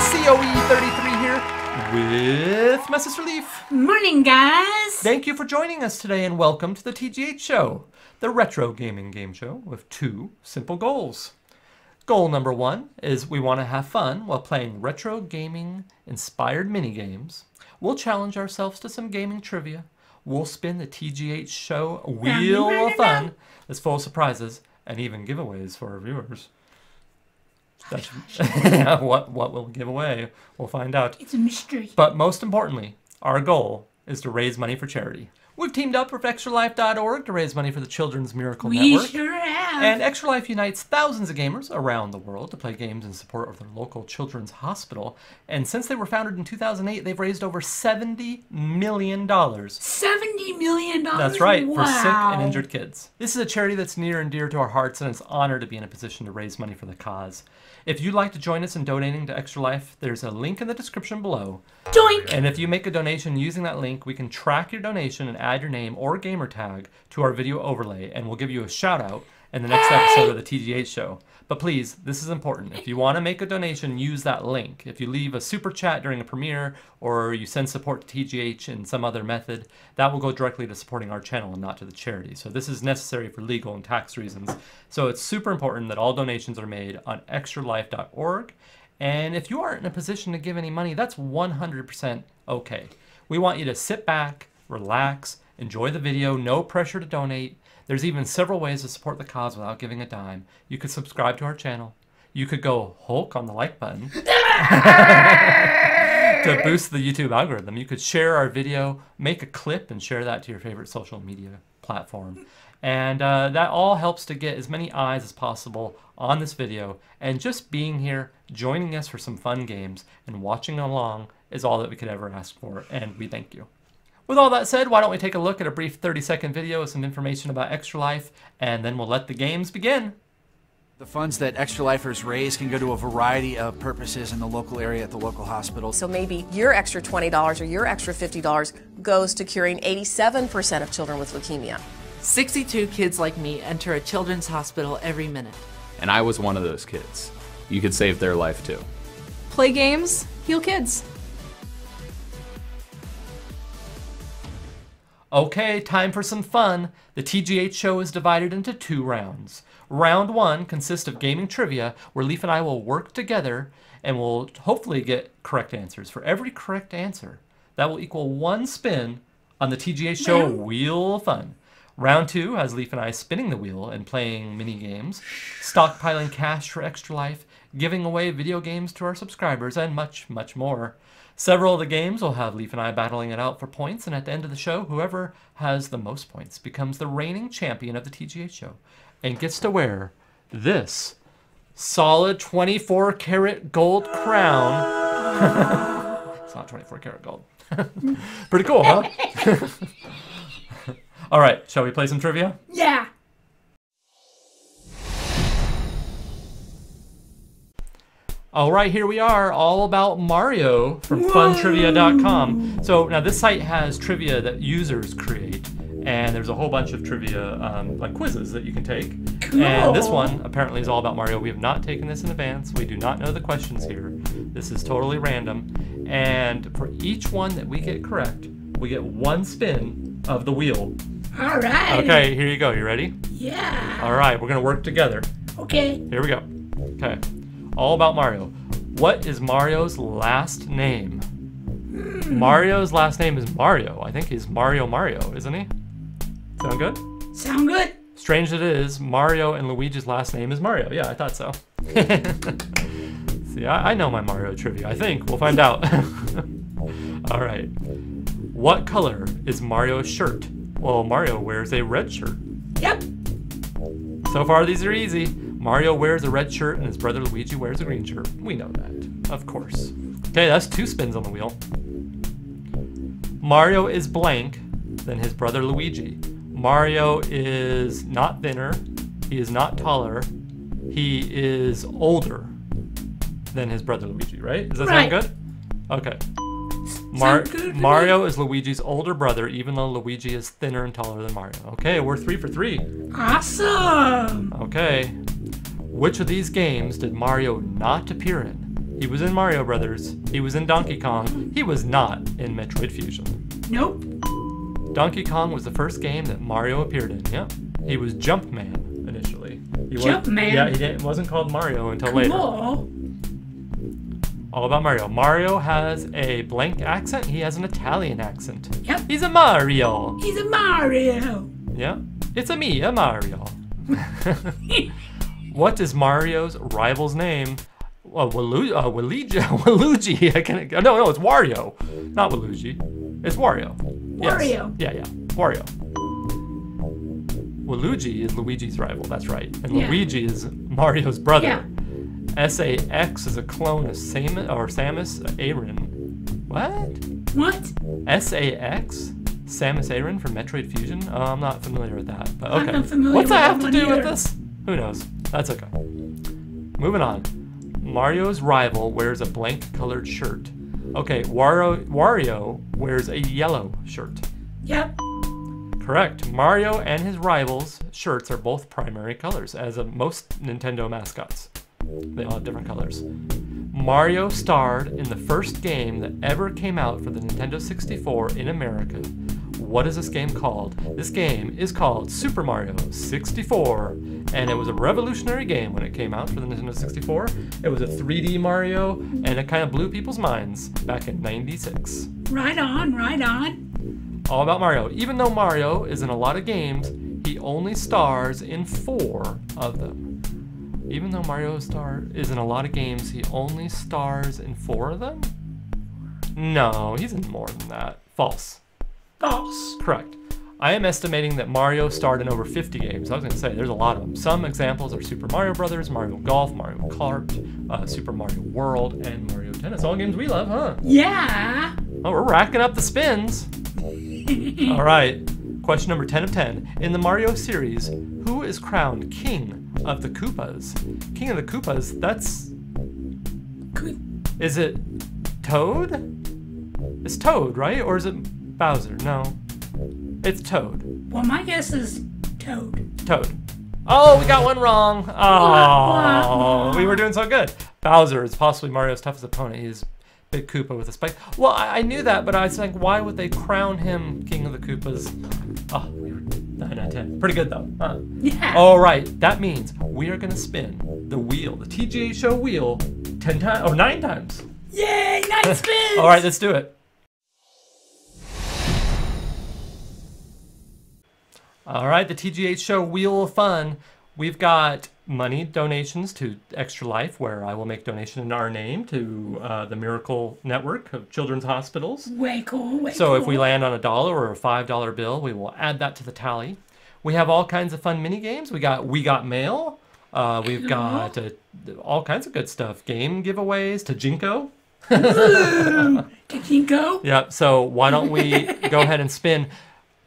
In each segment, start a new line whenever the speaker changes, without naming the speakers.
COE33 here with my sister Leaf.
Morning, guys.
Thank you for joining us today and welcome to the TGH Show, the retro gaming game show with two simple goals. Goal number one is we want to have fun while playing retro gaming inspired mini games. We'll challenge ourselves to some gaming trivia. We'll spin the TGH Show Wheel of Fun that's full of surprises and even giveaways for our viewers. That's, what what we'll give away, we'll find out.
It's a mystery.
But most importantly, our goal is to raise money for charity. We've teamed up with extralife.org to raise money for the Children's Miracle
We
Network.
sure have.
And Extra Life unites thousands of gamers around the world to play games in support of their local children's hospital. And since they were founded in 2008, they've raised over $70 million.
Seventy million dollars.
That's right,
wow.
for sick and injured kids. This is a charity that's near and dear to our hearts, and it's an honor to be in a position to raise money for the cause. If you'd like to join us in donating to Extra Life, there's a link in the description below.
Doink.
And if you make a donation using that link, we can track your donation and add your name or gamer tag to our video overlay, and we'll give you a shout out in the next episode of the TGH show. But please, this is important. If you want to make a donation, use that link. If you leave a super chat during a premiere or you send support to TGH in some other method, that will go directly to supporting our channel and not to the charity. So this is necessary for legal and tax reasons. So it's super important that all donations are made on extralife.org. And if you aren't in a position to give any money, that's 100% okay. We want you to sit back, relax, enjoy the video, no pressure to donate. There's even several ways to support the cause without giving a dime. You could subscribe to our channel. You could go Hulk on the like button to boost the YouTube algorithm. You could share our video, make a clip, and share that to your favorite social media platform. And uh, that all helps to get as many eyes as possible on this video. And just being here, joining us for some fun games, and watching along is all that we could ever ask for. And we thank you. With all that said, why don't we take a look at a brief 30 second video with some information about Extra Life, and then we'll let the games begin.
The funds that Extra Lifers raise can go to a variety of purposes in the local area at the local hospital.
So maybe your extra $20 or your extra $50 goes to curing 87% of children with leukemia.
62 kids like me enter a children's hospital every minute.
And I was one of those kids. You could save their life too.
Play games, heal kids.
Okay, time for some fun. The TGH show is divided into two rounds. Round one consists of gaming trivia, where Leaf and I will work together and we'll hopefully get correct answers. For every correct answer, that will equal one spin on the TGH show Wheel of Fun. Round two has Leaf and I spinning the wheel and playing mini games, stockpiling cash for extra life, giving away video games to our subscribers, and much, much more. Several of the games will have Leaf and I battling it out for points, and at the end of the show, whoever has the most points becomes the reigning champion of the TGH show and gets to wear this solid 24 karat gold crown. it's not 24 karat gold. Pretty cool, huh? All right, shall we play some trivia?
Yeah.
All right, here we are, all about Mario from funtrivia.com. So now this site has trivia that users create, and there's a whole bunch of trivia, um, like quizzes that you can take. Cool. And this one apparently is all about Mario. We have not taken this in advance. We do not know the questions here. This is totally random. And for each one that we get correct, we get one spin of the wheel.
All right.
Okay, here you go. You ready?
Yeah.
All right, we're gonna work together.
Okay.
Here we go. Okay. All about Mario. What is Mario's last name? Mario's last name is Mario. I think he's Mario Mario, isn't he? Sound good?
Sound good?
Strange it is, Mario and Luigi's last name is Mario. Yeah, I thought so. See, I, I know my Mario trivia. I think. We'll find out. All right. What color is Mario's shirt? Well, Mario wears a red shirt.
Yep.
So far, these are easy. Mario wears a red shirt and his brother Luigi wears a green shirt. We know that, of course. Okay, that's two spins on the wheel. Mario is blank than his brother Luigi. Mario is not thinner. He is not taller. He is older than his brother Luigi, right? Does that
Right.
sound good? Okay. Mar-
good
Mario is Luigi's older brother, even though Luigi is thinner and taller than Mario. Okay, we're three for three.
Awesome.
Okay. Which of these games did Mario not appear in? He was in Mario Brothers. He was in Donkey Kong. He was not in Metroid Fusion.
Nope.
Donkey Kong was the first game that Mario appeared in. Yep. He was Jumpman initially. He
Jumpman?
Yeah, he wasn't called Mario until later.
Cool.
All about Mario. Mario has a blank accent. He has an Italian accent.
Yep.
He's a Mario.
He's a Mario.
Yeah. It's a me, a Mario. what is Mario's rival's name? Uh, Walu- uh, Waluigi. Waluigi. I can No, no, it's Wario. Not Waluigi. It's Wario. Yes.
Wario.
Yeah, yeah. Wario. Waluigi is Luigi's rival. That's right. And
Yeah.
Luigi is Mario's brother.
Yeah.
S.A.X. is a clone of Samus or Samus Aran. What?
What?
S.A.X. Samus Aran from Metroid Fusion? Oh, I'm not familiar with that. But
I'm
okay.
not familiar
What's
with
that have to do with this? Who knows? That's okay. Moving on. Mario's rival wears a blank colored shirt. Okay, Wario, Wario wears a yellow shirt.
Yep.
Correct. Mario and his rivals' shirts are both primary colors, as of most Nintendo mascots. They all have different colors. Mario starred in the first game that ever came out for the Nintendo 64 in America. What is this game called? This game is called Super Mario 64, and it was a revolutionary game when it came out for the Nintendo 64. It was a 3D Mario, and it kind of blew people's minds back in 96
Right on, right on.
all about Mario. Even though Mario is in a lot of games, he only stars in four of them. Even though Mario star is in a lot of games, he only stars in four of them? No, he's in more than that. False.
False.
Correct. I am estimating that Mario starred in over 50 games. I was going to say, there's a lot of them. Some examples are Super Mario Brothers, Mario Golf, Mario Kart, uh, Super Mario World, and Mario Tennis. All games we love, huh?
Yeah.
Oh, we're racking up the spins. All right. Question number 10 of 10. In the Mario series, who is crowned King of the Koopas? King of the Koopas, that's. Is it Toad? It's Toad, right? Or is it Bowser? No. It's Toad.
Well, my guess is Toad.
Toad. Oh, we got one wrong. Oh, we were doing so good. Bowser is possibly Mario's toughest opponent. He's Big Koopa with a spike. Well, I, I knew that, but I was like, why would they crown him King of the Koopas? Oh, we were 9 out of 10. Pretty good, though. Huh?
Yeah.
All right, that means we are going to spin the wheel, the TGH show wheel, 10 times, or 9 times.
Yay, nice spins.
All right, let's do it. All right, the TGH Show Wheel of Fun. We've got money donations to Extra Life, where I will make donation in our name to uh, the Miracle Network of Children's Hospitals.
Way cool, way
So
cool.
if we land on a dollar or a five dollar bill, we will add that to the tally. We have all kinds of fun mini games. We got we got mail. Uh, we've got uh, all kinds of good stuff. Game giveaways to Jinko.
Kakinko.
Yep. So why don't we go ahead and spin?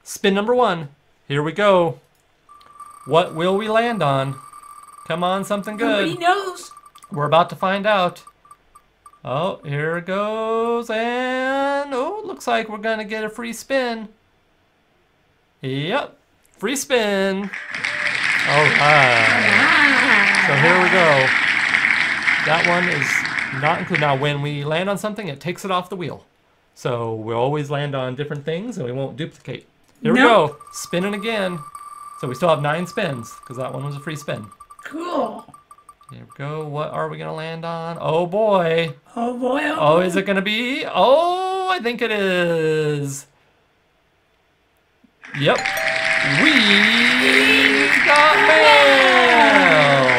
Spin number one. Here we go. What will we land on? Come on, something good.
Nobody knows.
We're about to find out. Oh, here it goes. And oh, it looks like we're going to get a free spin. Yep. Free spin. All right. So here we go. That one is not included. Now, when we land on something, it takes it off the wheel. So we'll always land on different things and we won't duplicate. Here we go. Spinning again. So we still have nine spins because that one was a free spin.
Cool.
Here we go. What are we going to land on? Oh boy.
Oh boy. Oh,
Oh, is it going to be? Oh, I think it is. Yep. We got mail.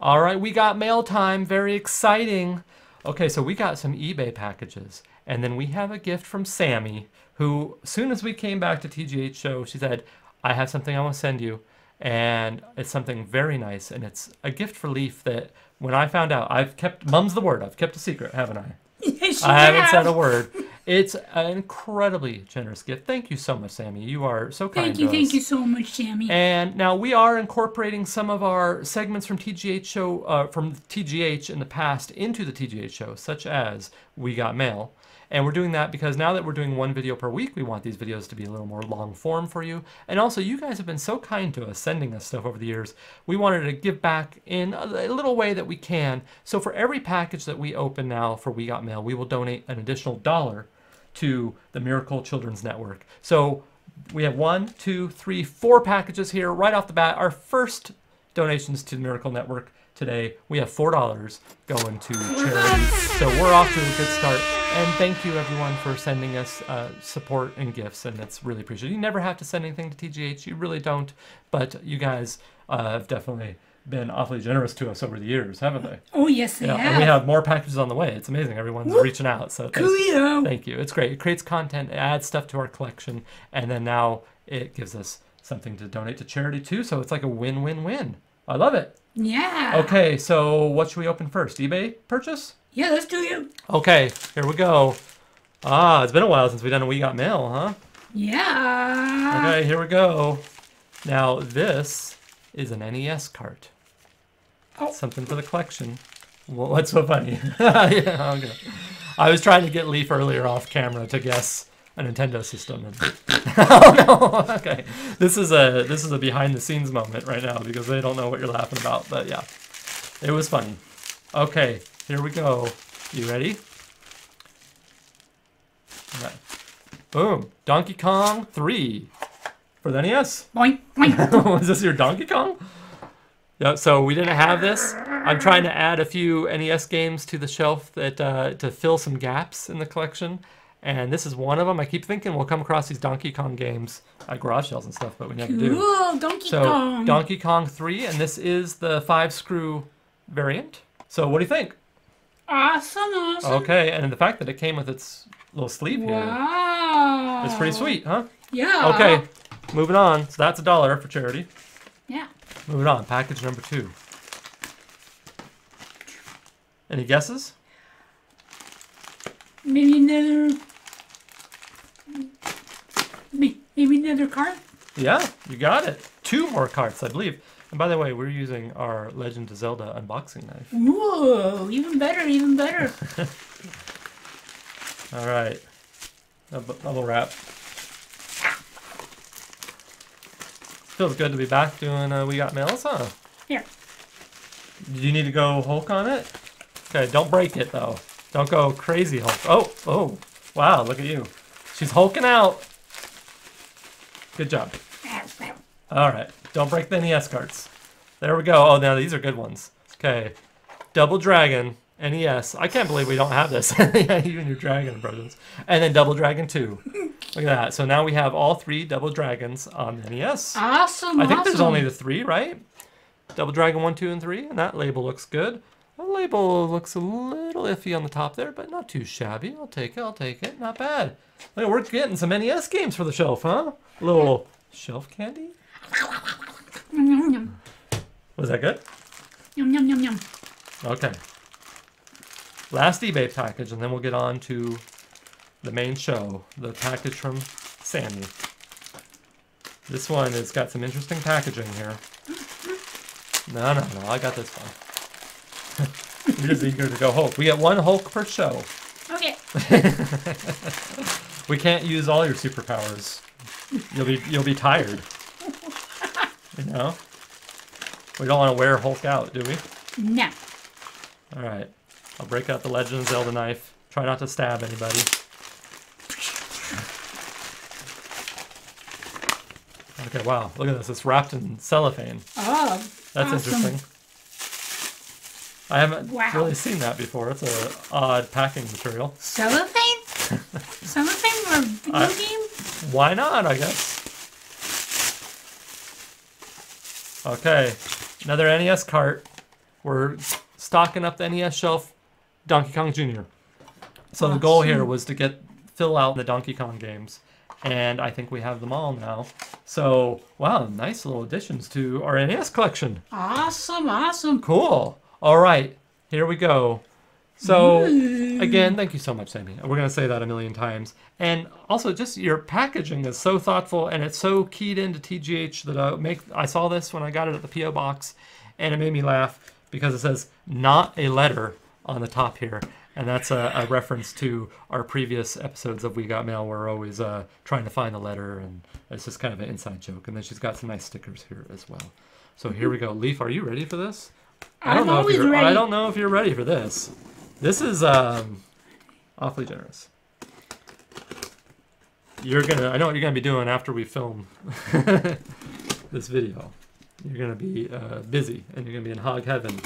All right, we got mail time. Very exciting. Okay, so we got some eBay packages. And then we have a gift from Sammy, who, as soon as we came back to TGH show, she said, I have something I want to send you. And it's something very nice. And it's a gift for Leaf that when I found out, I've kept, mum's the word, I've kept a secret, haven't I?
Yes, you
I haven't
have.
said a word. It's an incredibly generous gift. Thank you so much, Sammy. You are so kind
Thank you, thank
us.
you so much, Sammy.
And now we are incorporating some of our segments from TGH show uh, from TGH in the past into the TGH show, such as We Got Mail. And we're doing that because now that we're doing one video per week, we want these videos to be a little more long form for you. And also, you guys have been so kind to us, sending us stuff over the years. We wanted to give back in a little way that we can. So for every package that we open now for We Got Mail, we will donate an additional dollar to the Miracle Children's Network. So we have one, two, three, four packages here right off the bat. Our first donations to the Miracle Network today. We have four dollars going to charity. So we're off to a good start. And thank you everyone for sending us uh, support and gifts, and that's really appreciated. You never have to send anything to TGH, you really don't, but you guys uh, have definitely been awfully generous to us over the years, haven't they?
oh, yes, they
Yeah,
have.
and we have more packages on the way. It's amazing. Everyone's reaching out. So.
Coolio.
Thank you. It's great. It creates content, it adds stuff to our collection, and then now it gives us something to donate to charity too. So it's like a win-win-win. I love it.
Yeah.
Okay, so what should we open first? eBay purchase?
Yeah, let's do you.
Okay, here we go. Ah, it's been a while since we've done a We Got Mail, huh?
Yeah.
Okay, here we go. Now this is an NES cart.
Oh.
Something for the collection. What's so funny? yeah, okay. I was trying to get Leaf earlier off camera to guess a Nintendo system. And... oh no! Okay, this is a this is a behind the scenes moment right now because they don't know what you're laughing about. But yeah, it was funny. Okay, here we go. You ready? Boom! Donkey Kong 3 for the NES.
Boink, boink.
Was this your Donkey Kong? Yeah, so we didn't have this. I'm trying to add a few NES games to the shelf that uh, to fill some gaps in the collection, and this is one of them. I keep thinking we'll come across these Donkey Kong games at garage sales and stuff, but we never do.
Cool, Donkey
So
Kong.
Donkey Kong 3, and this is the five screw variant. So what do you think?
awesome, awesome.
Okay, and the fact that it came with its little sleeve here,
Wow.
it's pretty sweet, huh?
Yeah.
Okay, moving on. So that's a dollar for charity.
Yeah.
Moving on, package number two. Any guesses?
Maybe another. may- Maybe another card.
Yeah, you got it. Two more carts, I believe. And by the way, we're using our Legend of Zelda unboxing knife.
Ooh, even better, even better.
All right. Bubble wrap. Feels good to be back doing uh, We Got Mails, huh?
Here.
Do you need to go Hulk on it? Okay, don't break it though. Don't go crazy Hulk. Oh, oh, wow, look at you. She's hulking out. Good job. All right, don't break the NES carts. There we go. Oh, now these are good ones. Okay, Double Dragon NES. I can't believe we don't have this. yeah, even your Dragon versions. And then Double Dragon 2. Look at that. So now we have all three Double Dragons on NES.
Awesome.
I think
awesome.
there's only the three, right? Double Dragon 1, 2, and 3, and that label looks good. The label looks a little iffy on the top there, but not too shabby. I'll take it, I'll take it. Not bad. Look, we're getting some NES games for the shelf, huh? A little shelf candy?
Yum, yum, yum.
Was that good?
Yum, yum, yum, yum.
Okay. Last eBay package, and then we'll get on to the main show. The package from Sammy. This one has got some interesting packaging here. No, no, no, I got this one. We're just eager to go Hulk. We get one Hulk per show.
Okay.
We can't use all your superpowers. You'll be you'll be tired. You know? We don't want to wear Hulk out, do we?
No.
All right. I'll break out the Legend of Zelda knife. Try not to stab anybody. Okay, wow. Look at this. It's wrapped in cellophane.
Oh,
That's
awesome.
interesting. I haven't
Wow.
really seen that before. It's a odd packing material.
Cellophane? Cellophane for a video
I-
game?
Why not, I guess? Okay, another NES cart. We're stocking up the NES shelf, Donkey Kong Jr. So the goal here was to get fill out the Donkey Kong games, and I think we have them all now. So wow, nice little additions to our NES collection.
Awesome, awesome.
Cool. All right, here we go. So mm. again, thank you so much, Sammy. We're gonna say that a million times. And also, just your packaging is so thoughtful and it's so keyed into TGH that I make. I saw this when I got it at the PO box, and it made me laugh because it says "not a letter" on the top here, and that's a, a reference to our previous episodes of We Got Mail, where we're always uh, trying to find the letter, and it's just kind of an inside joke. And then she's got some nice stickers here as well. So here we go. Leaf, are you ready for this? I don't
I'm
know if you're. I
ready.
don't know if you're ready for this. This is um, awfully generous. You're gonna. I know what you're gonna be doing after we film this video. You're gonna be uh, busy, and you're gonna be in hog heaven.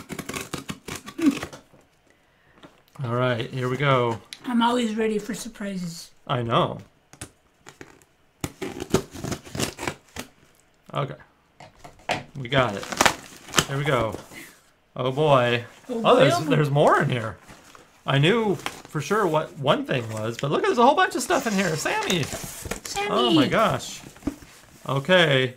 All right, here we go.
I'm always ready for surprises.
I know. Okay. We got it. Here we go. Oh boy. Oh, oh
there's
there's more in here. I knew for sure what one thing was, but look, there's a whole bunch of stuff in here. Sammy.
Sammy.
Oh my gosh. Okay.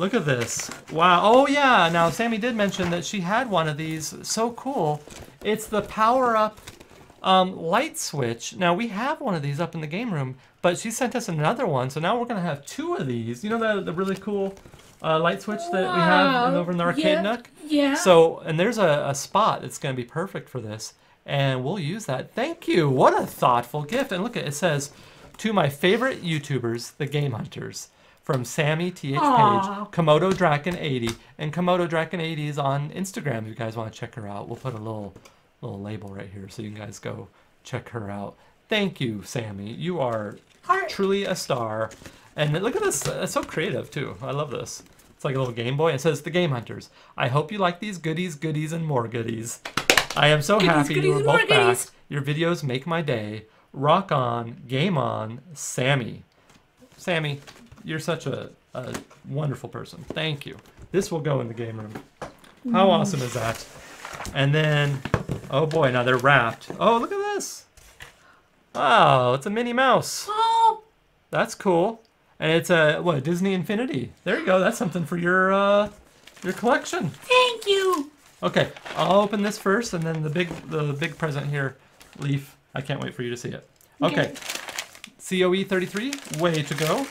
Look at this. Wow. Oh yeah. Now Sammy did mention that she had one of these. So cool. It's the power up um, light switch. Now we have one of these up in the game room, but she sent us another one. So now we're gonna have two of these. You know the the really cool uh, light switch that we have over in the arcade
Yeah.
nook.
Yeah.
So, and there's a, a spot that's going to be perfect for this, and we'll use that. Thank you. What a thoughtful gift. And look, at it says, to my favorite YouTubers, the Game Hunters, from Sammy TH. Page, Komodo Draken 80, and Komodo Draken 80 is on Instagram. If you guys want to check her out, we'll put a little little label right here so you guys go check her out. Thank you, Sammy. You are
Heart.
truly a star. And look at this. It's so creative, too. I love this. It's like a little Game Boy. It says, The Game Hunters. I hope you like these goodies, goodies, and more goodies. I am so
Goodies,
happy
goodies,
you are both back. Your videos make my day. Rock on, game on, Sammy. Sammy, you're such a, a wonderful person. Thank you. This will go in the game room. How awesome is that? And then, oh boy, now they're wrapped. Oh, look at this. Wow, it's a Minnie Mouse.
Oh,
That's cool. And it's a what Disney Infinity. There you go. That's something for your uh, your collection.
thank you.
Okay, I'll open this first, and then the big the big present here, Leaf. I can't wait for you to see it. Okay, COE 33, way to go.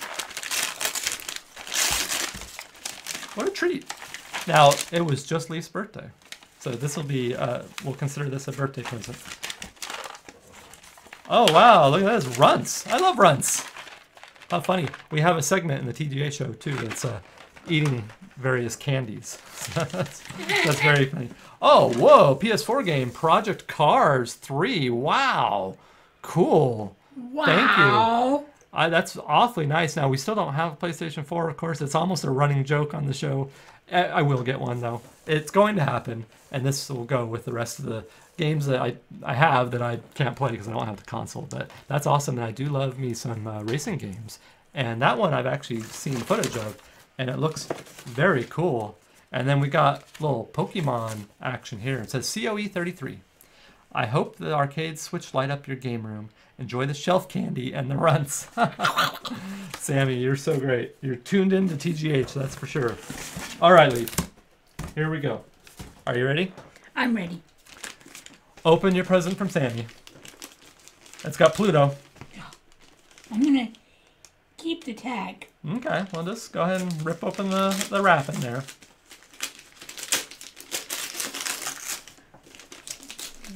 What a treat! Now it was just Leaf's birthday, so this will be uh, we'll consider this a birthday present. Oh wow! Look at this runts. I love runts. How funny! We have a segment in the TGH show too that's uh, eating various candies. that's, that's very funny. Oh, whoa! PS4 game Project Cars 3. Wow, cool.
Wow.
Thank you. I, that's awfully nice. Now we still don't have a PlayStation 4, of course. It's almost a running joke on the show. I, will get one though. It's going to happen, and this will go with the rest of the games that I I have that I can't play because I don't have the console. But that's awesome, and I do love me some uh, racing games. And that one I've actually seen footage of, and it looks very cool. And then we got little Pokemon action here. It says COE 33. I hope the arcade switch light up your game room. Enjoy the shelf candy and the runts. Sammy, you're so great. You're tuned in to TGH, that's for sure. All right, Leaf. Here we go. Are you ready?
I'm ready.
Open your present from Sammy. It's got Pluto.
I'm gonna keep the tag.
Okay, well, just go ahead and rip open the, the wrap in there.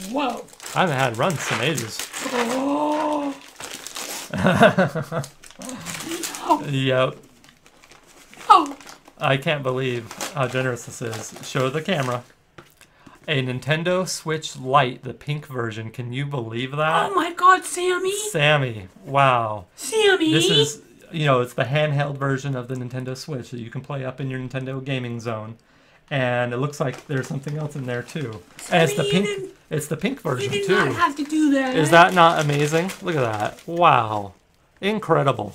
Whoa.
I haven't had runts in ages.
Oh. no.
Yep.
Oh.
I can't believe how generous this is. Show the camera. A Nintendo Switch Lite, the pink version. Can you believe that?
Oh my God, Sammy.
Sammy, wow.
Sammy.
This is, you know, it's the handheld version of the Nintendo Switch that you can play up in your Nintendo gaming zone. And it looks like there's something else in there too. And it's the pink it's the pink version You
did
too.
not have to do that.
Is that not amazing? Look at that. Wow. Incredible.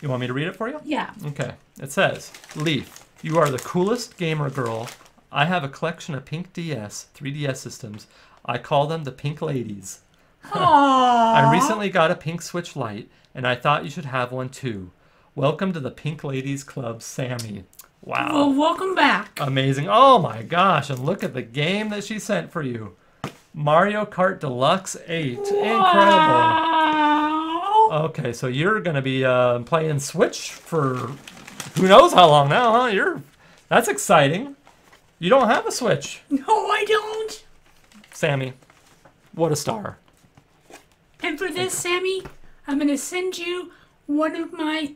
You want me to read it for you?
Yeah.
Okay. It says, Leaf, you are the coolest gamer girl. I have a collection of pink DS, 3DS systems. I call them the Pink Ladies.
Aww.
I recently got a pink Switch Lite, and I thought you should have one too. Welcome to the Pink Ladies Club, Sammy. Wow.
Well, welcome back.
Amazing. Oh my gosh. And look at the game that she sent for you Mario Kart Deluxe 8. Incredible. Okay, so you're going to be uh, playing Switch for who knows how long now, huh? You're That's exciting. You don't have a Switch,
No, I don't.
Sammy. What a star.
And for this, Sammy, I'm gonna send you one of my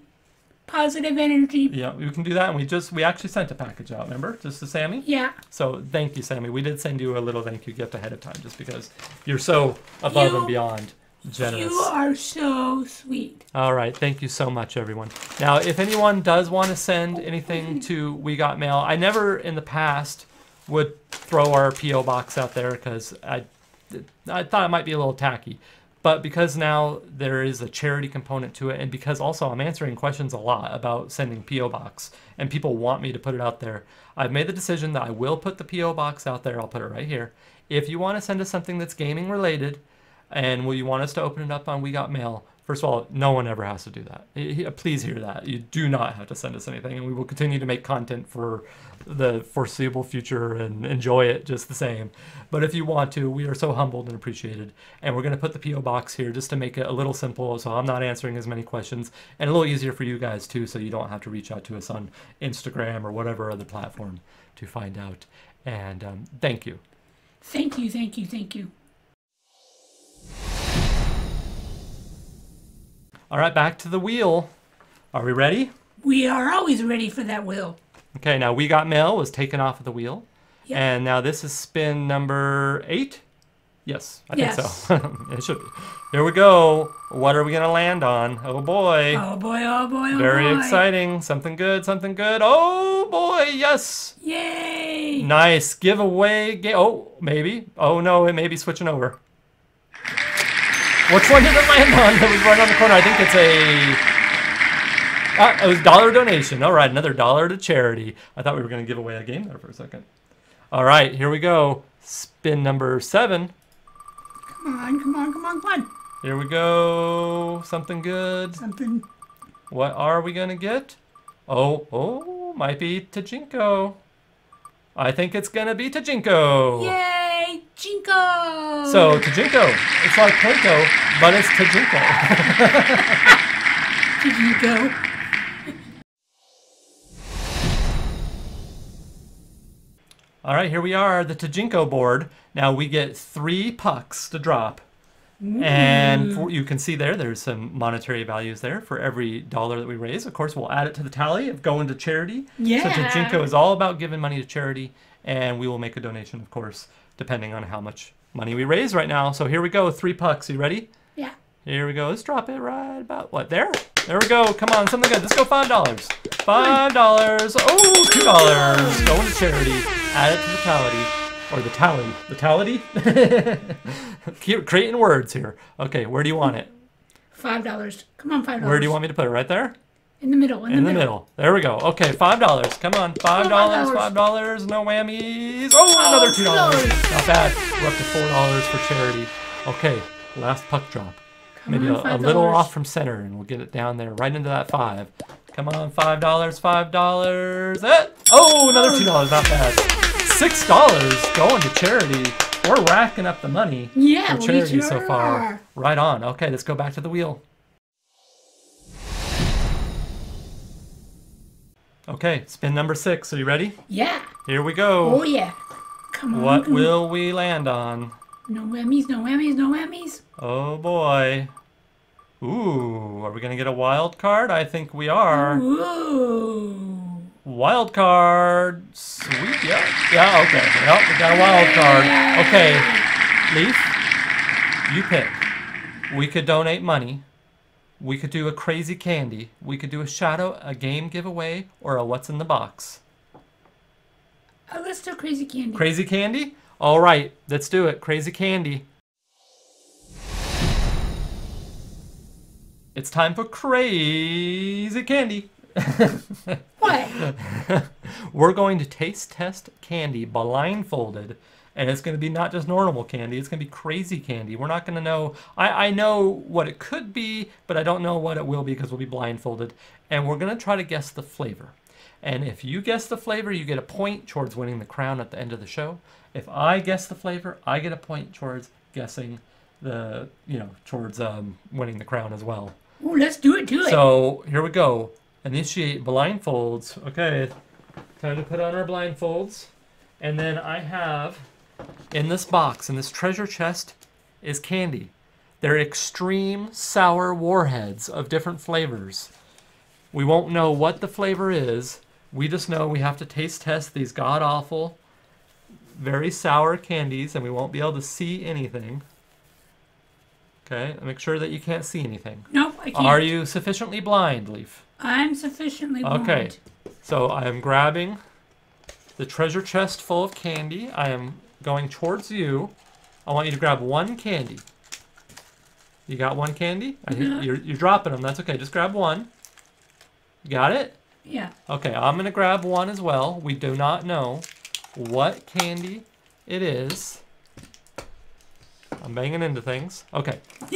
positive energy.
Yeah, we can do that. And we just, we actually sent a package out, remember? Just to Sammy?
Yeah.
So thank you, Sammy. We did send you a little thank you gift ahead of time just because you're so above
You-
and beyond generous.
You are so sweet.
All right, thank you so much, everyone. Now, if anyone does want to send anything to We Got Mail, I never in the past would throw our PO box out there because I, I thought it might be a little tacky. But because now there is a charity component to it, and because also I'm answering questions a lot about sending PO box, and people want me to put it out there, I've made the decision that I will put the PO box out there. I'll put it right here. If you want to send us something that's gaming related, and will you want us to open it up on We Got Mail? First of all, no one ever has to do that. Please hear that. You do not have to send us anything, and we will continue to make content for the foreseeable future and enjoy it just the same. But if you want to, we are so humbled and appreciated. And we're going to put the P.O. box here just to make it a little simple so I'm not answering as many questions and a little easier for you guys too so you don't have to reach out to us on Instagram or whatever other platform to find out. And um, thank you.
Thank you, thank you, thank you.
All right, back to the wheel. Are we ready?
We are always ready for that wheel.
Okay, now we got mail was taken off of the wheel,
Yep.
and now this is spin number eight. Yes, I think so. it should be. Here we go. What are we gonna land on? Oh boy!
Oh boy, oh boy, oh
Very
boy.
exciting. Something good. Something good. Oh boy! Yes.
Yay!
Nice giveaway. Ga- oh, maybe. Oh no, it may be switching over. Which one did it land on? It was right on the corner. I think it's a. Ah, it was dollar donation. All right, another dollar to charity. I thought we were going to give away a game there for a second. All right, here we go. Spin number seven.
Come on, come on, come on, come on.
Here we go. Something good.
Something.
What are we going to get? Oh, oh, might be Tajinko. I think it's going to be Tajinko.
Yay! Jinko!
So Tajinko, it's like Plinko, but it's Tajinko.
Jinko.
All right, here we are, the Tajinko board. Now we get three pucks to drop. And for, you can see there, there's some monetary values there for every dollar that we raise. Of course, we'll add it to the tally of going to charity. So
Yeah.
Tajinko is all about giving money to charity, and we will make a donation, of course, depending on how much money we raise right now. So here we go, three pucks. You ready? Here we go. Let's drop it right about what there. There we go. Come on, something good. Let's go five dollars. Five dollars. Oh, two dollars. Going to charity. Add it to the tally. Or the tally. The tally? Keep creating words here. Okay, where do you want it?
Five dollars. Come on, five dollars.
Where do you want me to put it? Right there?
In the middle. In,
In the middle. There we go. Okay, five dollars. Come on. Five dollars,
$5.
five dollars, no whammies. Oh, another oh, two dollars. Not bad. We're up to four dollars for charity. Okay, last puck drop.
Come
Maybe a, a little off from center, and we'll get it down there, right into that five. Come on, five dollars, five dollars. Eh. Oh, another two dollars. Not bad. Six dollars going to charity. We're racking up the money
Yeah,
for charity
sure
so far.
are.
Right on. Okay, let's go back to the wheel. Okay, spin number six. Are you ready?
Yeah.
Here we go.
Oh yeah. Come on.
What will we land on?
No whammies, no whammies, no whammies.
Oh boy. Ooh, are we gonna get a wild card? I think we are.
Ooh.
Wild card. Sweet. Yeah. Yeah. Okay. Yep. We got a wild card. Okay. Leaf, you pick. We could donate money. We could do a crazy candy. We could do a shadow, a game giveaway, or a what's in the box.
Uh, let's do crazy candy.
Crazy candy? All right. Let's do it. Crazy candy. It's time for crazy candy.
what?
We're going to taste test candy blindfolded. And it's going to be not just normal candy, it's going to be crazy candy. We're not going to know. I, I know what it could be, but I don't know what it will be because we'll be blindfolded. And we're going to try to guess the flavor. And if you guess the flavor, you get a point towards winning the crown at the end of the show. If I guess the flavor, I get a point towards guessing the, you know, towards um, winning the crown as well.
Ooh, let's do it. Do it.
So here we go. Initiate blindfolds. Okay, time to put on our blindfolds. And then I have in this box, in this treasure chest, is candy. They're extreme sour warheads of different flavors. We won't know what the flavor is. We just know we have to taste test these god awful, very sour candies, and we won't be able to see anything. Okay, make sure that you can't see anything.
nope, I can't.
Are you sufficiently blind, Leaf?
I'm sufficiently blind.
Okay. So I am grabbing the treasure chest full of candy. I am going towards you. I want you to grab one candy. You got one candy? I hear- You're, you're dropping them. That's okay. Just grab one. You got it?
Yeah.
Okay, I'm going to grab one as well. We do not know what candy it is. I'm banging into things. Okay.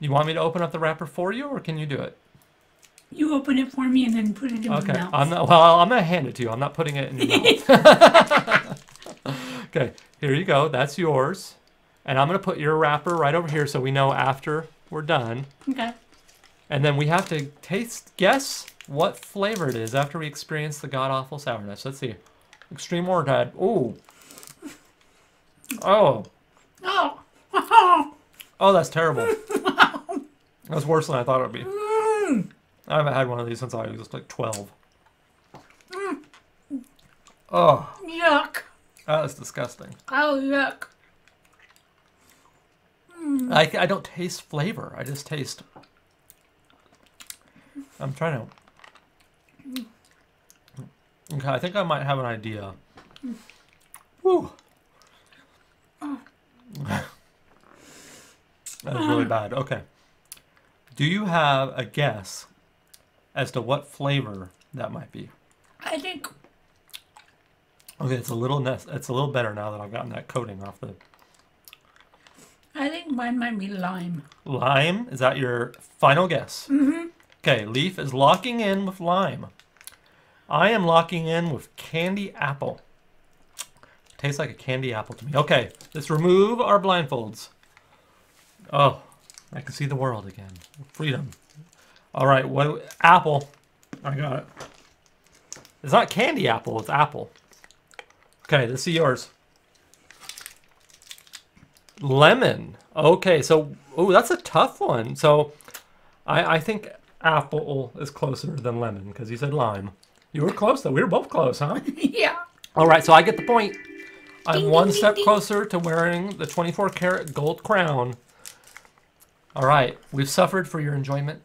you want me to open up the wrapper for you, or can you do it?
You open it for me and then put it in
Okay,
my mouth.
I'm not. Well, I'm gonna hand it to you. I'm not putting it in your mouth. okay, here you go. That's yours, and I'm gonna put your wrapper right over here so we know after we're done.
Okay.
And then we have to taste, guess what flavor it is after we experience the god awful sourness. Let's see. Extreme Warhead. Ooh. Oh.
Oh. Oh.
Oh, that's terrible. That's worse than I thought it would be. Mm. I haven't had one of these since I was like 12. Oh,
Yuck.
that is disgusting.
Oh, yuck. Mm.
I, I don't taste flavor. I just taste. I'm trying to. Okay, I think I might have an idea. Whew. that was really bad. Okay. Do you have a guess as to what flavor that might be?
I think
Okay, it's a little nest. It's a little better now that I've gotten that coating off the
I think mine might be lime.
Lime? Is that your final guess? Mm-hmm. Okay, Leaf is locking in with lime. I am locking in with candy apple. Tastes like a candy apple to me. Okay, let's remove our blindfolds. Oh, I can see the world again. Freedom. All right, what apple? I got it. It's not candy apple, it's apple. Okay, this is yours. Lemon. Okay, so oh, that's a tough one. So, I I think apple is closer than lemon because you said lime. You were close though. We were both close, huh?
yeah.
All right, so I get the point. I'm
Ding,
one
ding,
step
ding, ding.
closer to wearing the 24 karat gold crown. All right, we've suffered for your enjoyment.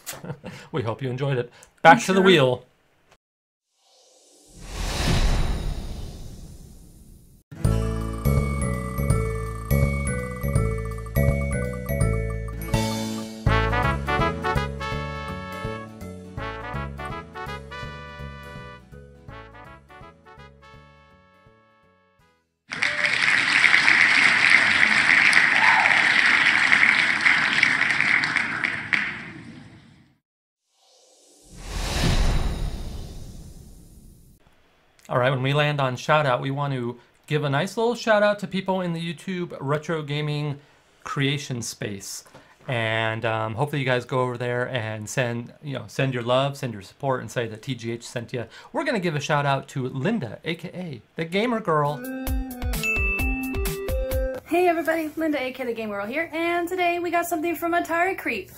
we hope you enjoyed it. Back to the wheel. Right, when we land on shout out, we want to give a nice little shout out to people in the YouTube retro gaming creation space. And um, hopefully you guys go over there and send, you know, send your love, send your support, and say that TGH sent you. We're gonna give a shout out to Linda, aka the Gamer Girl.
Hey everybody, Linda aka the gamer Girl here, and today we got something from Atari Creep.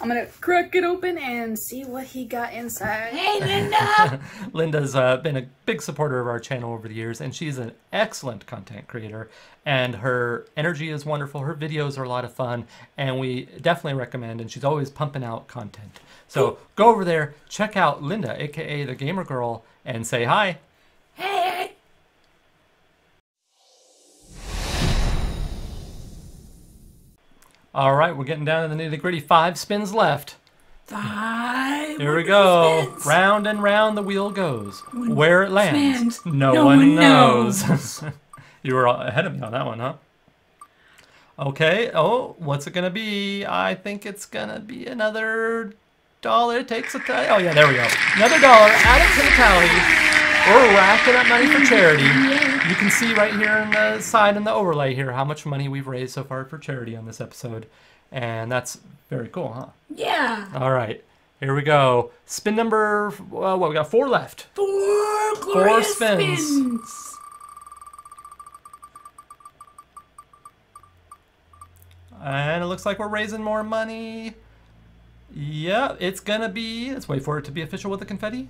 I'm gonna crack it open and see what he got inside.
Hey, Linda.
Linda's uh, been a big supporter of our channel over the years, and she's an excellent content creator. And her energy is wonderful. Her videos are a lot of fun, and we definitely recommend. And she's always pumping out content. So go over there, check out Linda, aka the Gamer Girl, and say hi. All right, we're getting down to the nitty gritty. Five spins left.
Five.
Here we go.
spins.
Round and round the wheel goes. Where it lands,
lands,
no,
no
one,
one
knows. you were ahead of me on that one, huh? Okay. Oh, what's it gonna be? I think it's gonna be another dollar. It takes a t- oh yeah, there we go. Another dollar. Add it to the tally. We're racking up money for charity. You can see right here on the side in the overlay here how much money we've raised so far for charity on this episode, and that's very cool, huh?
Yeah.
All right, here we go. Spin number. Well, what we got? Four left.
Four glorious
spins.
spins.
And it looks like we're raising more money. Yeah, it's gonna be. Let's wait for it to be official with the confetti.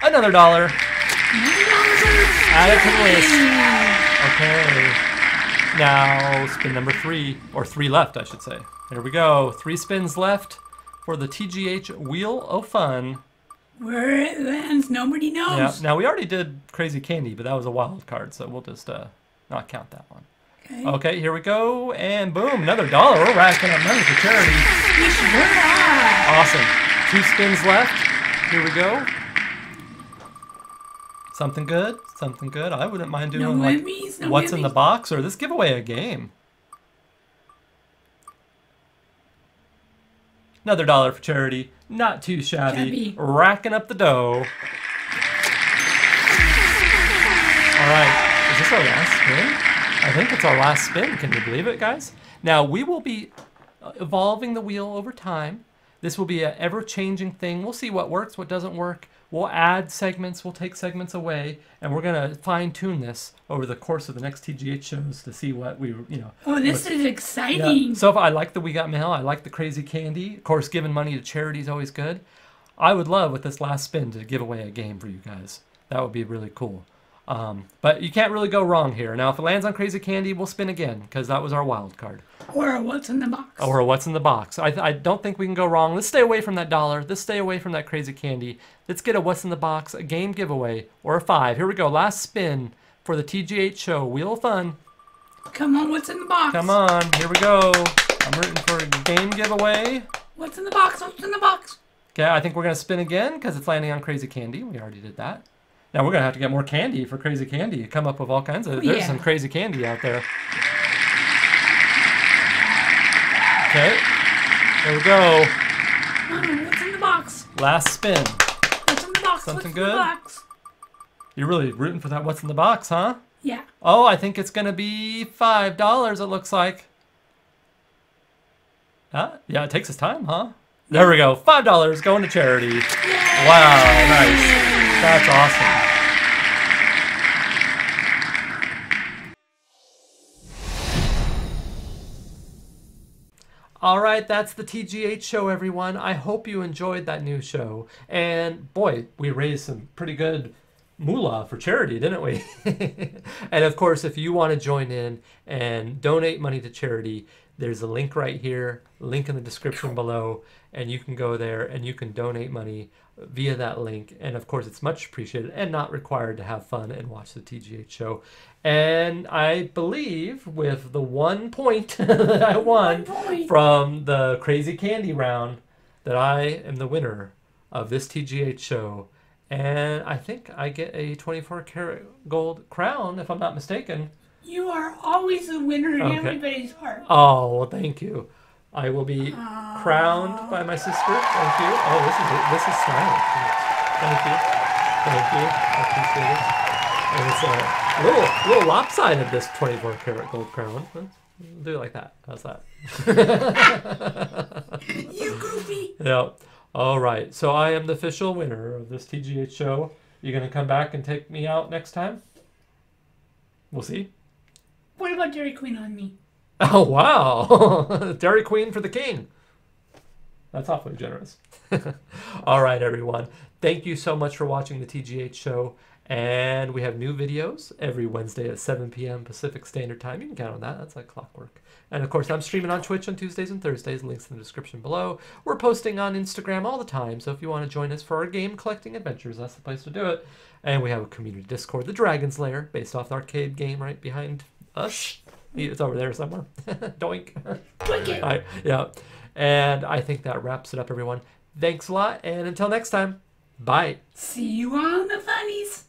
Another dollar. Add it to the list. Okay. Now spin number three, or three left, I should say. There we go. Three spins left for the TGH Wheel of Fun.
Where it lands, nobody knows.
Yeah. Now we already did Crazy Candy, but that was a wild card, so we'll just uh, not count that one.
Okay.
Okay, here we go, and boom, another dollar. We're racking up money for charity.
We sure are.
Awesome. Two spins left. Here we go. Something good. Something good. I wouldn't mind doing
No
like
no
what's in the box or this giveaway a game. Another dollar for charity. Not too shabby.
Shabby.
Racking up the dough. All right. Is this our last spin? I think it's our last spin. Can you believe it, guys? Now we will be uh, evolving the wheel over time. This will be an ever-changing thing. We'll see what works, what doesn't work. We'll add segments, we'll take segments away, and we're gonna fine-tune this over the course of the next TGH shows to see what we, you know.
Oh, this
what-
is
yeah.
exciting.
So if I like the We Got Mail, I like the Crazy Candy. Of course, giving money to charity is always good. I would love with this last spin to give away a game for you guys. That would be really cool. Um, but you can't really go wrong here. Now, if it lands on Crazy Candy, we'll spin again because that was our wild card.
Or what's in the box.
Or what's in the box. I, I don't think we can go wrong. Let's stay away from that dollar. Let's stay away from that Crazy Candy. Let's get a what's in the box, a game giveaway, or a five. Here we go. Last spin for the TGH show. Wheel of Fun.
Come on, what's in the box?
Come on. Here we go. I'm rooting for a game giveaway.
What's in the box? What's in the box?
Okay, I think we're gonna spin again because it's landing on Crazy Candy. We already did that. Now we're gonna have to get more candy for Crazy Candy. Come up with all kinds of. Oh, there's
yeah.
some crazy candy out there. Okay, there we go.
Oh, what's in the box?
Last spin.
What's in the box?
Something
what's
good?
box?
You're really rooting for that. What's in the box, huh?
Yeah.
Oh, I think it's gonna be five dollars. It looks like. Huh? Yeah, it takes its time, huh? There we go. Five dollars going to charity. Wow, nice. That's awesome. All right, that's the TGH show, everyone. I hope you enjoyed that new show. And boy, we raised some pretty good moolah for charity, didn't we? and of course, if you want to join in and donate money to charity, there's a link right here, link in the description below, and you can go there and you can donate money via that link. And of course, it's much appreciated and not required to have fun and watch the TGH show. And I believe with the one point that I won from the Crazy Candy round, that I am the winner of this TGH show. And I think I get a 24 karat gold crown, if I'm not mistaken.
You are always the winner in
Okay.
everybody's heart.
Oh, well, thank you. I will be crowned by my sister. Thank you. Oh, this is this is stylish. Thank you. Thank you. I appreciate it. And it's a little little lopsided of this 24 karat gold crown. Let's do it like that. How's that?
You goofy.
Yeah. All right. So I am the official winner of this TGH show. You gonna come back and take me out next time? We'll see.
What about Dairy Queen on me?
Oh wow! Dairy Queen for the king. That's awfully generous. All right, everyone. Thank you so much for watching the TGH show. And we have new videos every Wednesday at 7 p.m. Pacific Standard Time. You can count on that. That's like clockwork. And of course, I'm streaming on Twitch on Tuesdays and Thursdays. Links in the description below. We're posting on Instagram all the time. So if you want to join us for our game collecting adventures, that's the place to do it. And we have a community Discord, the Dragon's Lair, based off the arcade game right behind us. It's over there somewhere. Doink.
Doink it.
I, yeah. And I think that wraps it up, everyone. Thanks a lot. And until next time, bye.
See you on the funnies.